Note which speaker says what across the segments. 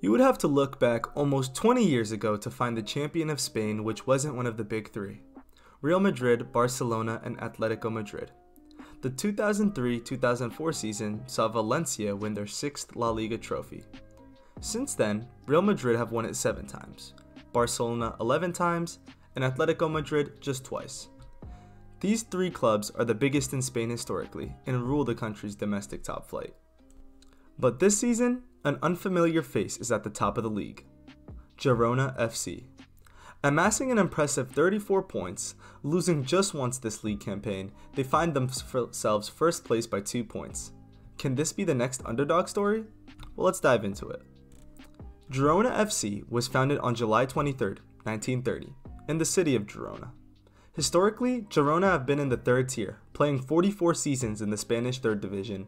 Speaker 1: You would have to look back almost 20 years ago to find the champion of Spain which wasn't one of the big three Real Madrid, Barcelona, and Atletico Madrid. The 2003 2004 season saw Valencia win their sixth La Liga trophy. Since then, Real Madrid have won it seven times, Barcelona 11 times, and Atletico Madrid just twice. These three clubs are the biggest in Spain historically and rule the country's domestic top flight. But this season, an unfamiliar face is at the top of the league Girona FC. Amassing an impressive 34 points, losing just once this league campaign, they find themselves first place by 2 points. Can this be the next underdog story? Well, let's dive into it. Girona FC was founded on July 23, 1930, in the city of Girona. Historically, Girona have been in the third tier, playing 44 seasons in the Spanish third division.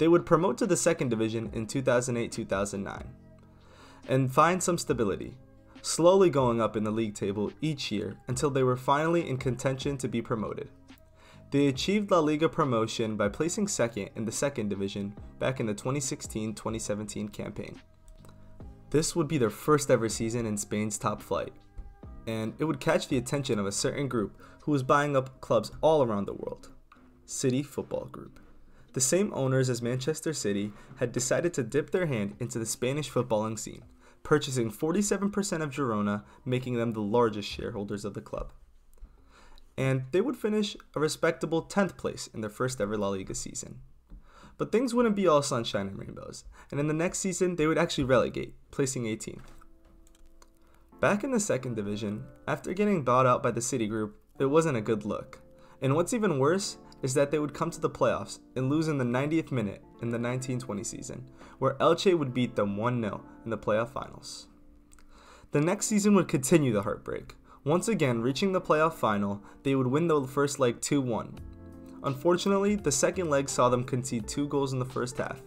Speaker 1: They would promote to the second division in 2008 2009 and find some stability, slowly going up in the league table each year until they were finally in contention to be promoted. They achieved La Liga promotion by placing second in the second division back in the 2016 2017 campaign. This would be their first ever season in Spain's top flight, and it would catch the attention of a certain group who was buying up clubs all around the world City Football Group. The same owners as Manchester City had decided to dip their hand into the Spanish footballing scene, purchasing 47% of Girona, making them the largest shareholders of the club. And they would finish a respectable 10th place in their first ever La Liga season. But things wouldn't be all sunshine and rainbows, and in the next season they would actually relegate, placing 18th. Back in the second division, after getting bought out by the City Group, it wasn't a good look. And what's even worse is that they would come to the playoffs and lose in the 90th minute in the 1920 season, where Elche would beat them 1 0 in the playoff finals. The next season would continue the heartbreak. Once again, reaching the playoff final, they would win the first leg 2 1. Unfortunately, the second leg saw them concede two goals in the first half,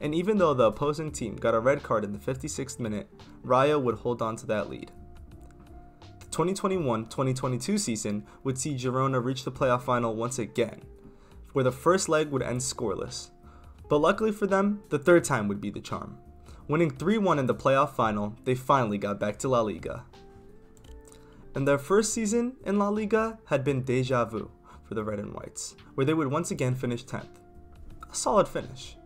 Speaker 1: and even though the opposing team got a red card in the 56th minute, Rayo would hold on to that lead. The 2021 2022 season would see Girona reach the playoff final once again, where the first leg would end scoreless. But luckily for them, the third time would be the charm. Winning 3 1 in the playoff final, they finally got back to La Liga. And their first season in La Liga had been deja vu for the Red and Whites, where they would once again finish 10th. A solid finish.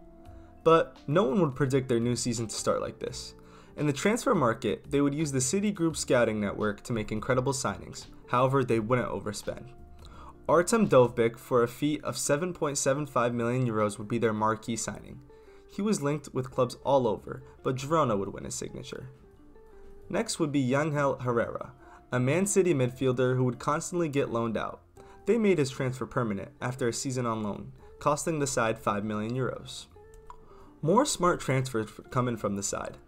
Speaker 1: But no one would predict their new season to start like this. In the transfer market, they would use the City Group scouting network to make incredible signings, however, they wouldn't overspend. Artem Dovbyk for a fee of 7.75 million euros would be their marquee signing. He was linked with clubs all over, but Girona would win his signature. Next would be Yangel Herrera, a Man City midfielder who would constantly get loaned out. They made his transfer permanent after a season on loan, costing the side 5 million euros. More smart transfers coming from the side,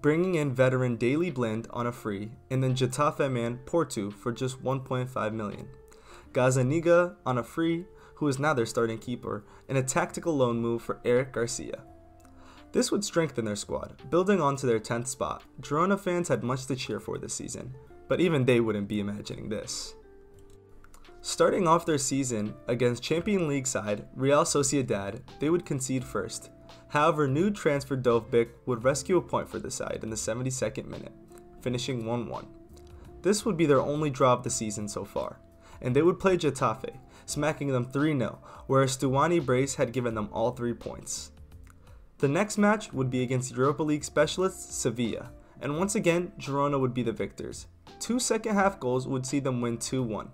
Speaker 1: bringing in veteran Daley Blind on a free, and then Getafe man Portu for just 1.5 million. Gazzaniga on a free, who is now their starting keeper, and a tactical loan move for Eric Garcia. This would strengthen their squad, building onto their 10th spot. Girona fans had much to cheer for this season, but even they wouldn't be imagining this. Starting off their season against Champion League side Real Sociedad, they would concede first, However, new transfer Dovbyk would rescue a point for the side in the 72nd minute, finishing 1 1. This would be their only draw of the season so far, and they would play Getafe, smacking them 3 0, whereas Stuani Brace had given them all 3 points. The next match would be against Europa League specialists Sevilla, and once again, Girona would be the victors. Two second half goals would see them win 2 1.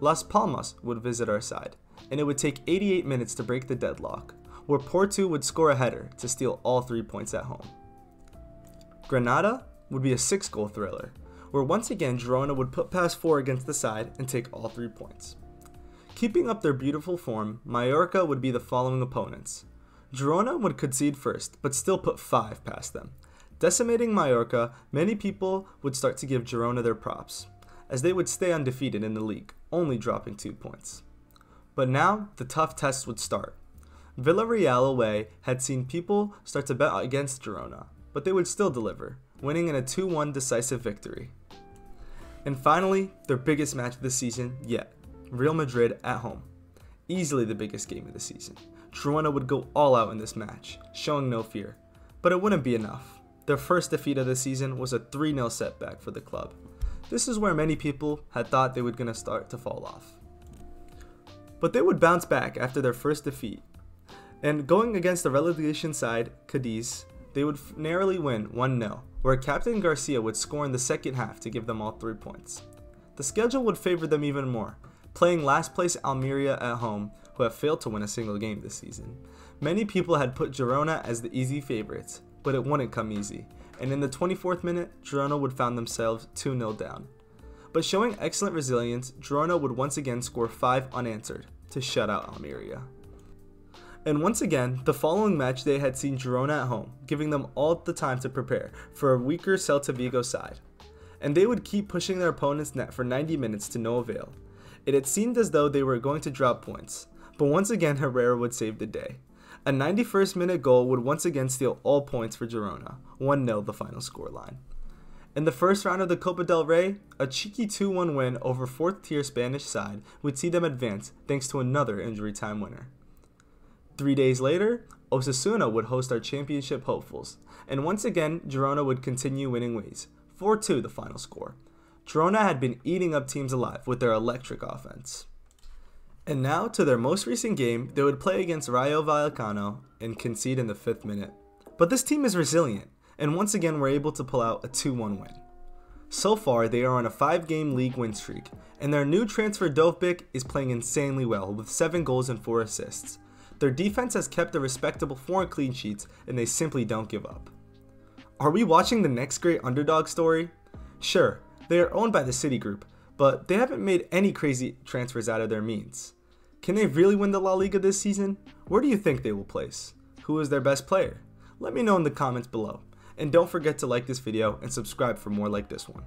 Speaker 1: Las Palmas would visit our side, and it would take 88 minutes to break the deadlock, where Portu would score a header to steal all three points at home. Granada would be a six goal thriller, where once again Girona would put past four against the side and take all three points. Keeping up their beautiful form, Mallorca would be the following opponents. Girona would concede first, but still put five past them. Decimating Mallorca, many people would start to give Girona their props, as they would stay undefeated in the league, only dropping two points. But now, the tough tests would start. Villarreal away had seen people start to bet against Girona, but they would still deliver, winning in a 2 1 decisive victory. And finally, their biggest match of the season yet Real Madrid at home. Easily the biggest game of the season. Girona would go all out in this match, showing no fear. But it wouldn't be enough. their first defeat of the season was a 3 0 setback for the club. This is where many people had thought they were going to start to fall off. But they would bounce back after their first defeat. And going against the relegation side, Cadiz, they would narrowly win 1 0, where Captain Garcia would score in the second half to give them all three points. The schedule would favor them even more, playing last place Almeria at home, who have failed to win a single game this season. Many people had put Girona as the easy favorites, but it wouldn't come easy, and in the 24th minute, Girona would find themselves 2 0 down. But showing excellent resilience, Girona would once again score 5 unanswered to shut out Almeria. And once again, the following match they had seen Girona at home, giving them all the time to prepare for a weaker Celta Vigo side. And they would keep pushing their opponent's net for 90 minutes to no avail. It had seemed as though they were going to drop points, but once again Herrera would save the day. A 91st minute goal would once again steal all points for Girona, 1 0 the final scoreline. In the first round of the Copa del Rey, a cheeky 2 1 win over 4th tier Spanish side would see them advance thanks to another injury time winner. Three days later, Osasuna would host our championship hopefuls, and once again, Girona would continue winning ways. 4 2 the final score. Girona had been eating up teams alive with their electric offense. And now to their most recent game, they would play against Rayo Vallecano and concede in the fifth minute. But this team is resilient, and once again were able to pull out a 2 1 win. So far, they are on a 5 game league win streak, and their new transfer Dovbyk is playing insanely well with 7 goals and 4 assists. Their defense has kept a respectable 4 clean sheets, and they simply don't give up. Are we watching the next great underdog story? Sure, they are owned by the City Group, but they haven't made any crazy transfers out of their means. Can they really win the La Liga this season? Where do you think they will place? Who is their best player? Let me know in the comments below. And don't forget to like this video and subscribe for more like this one.